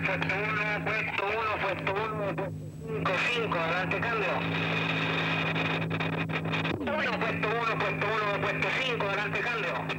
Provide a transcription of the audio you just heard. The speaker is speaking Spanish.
puesto 1, puesto 1, puesto 1, 5, 5, adelante cambio. 1, puesto 1, puesto 1, puesto 5, adelante cambio.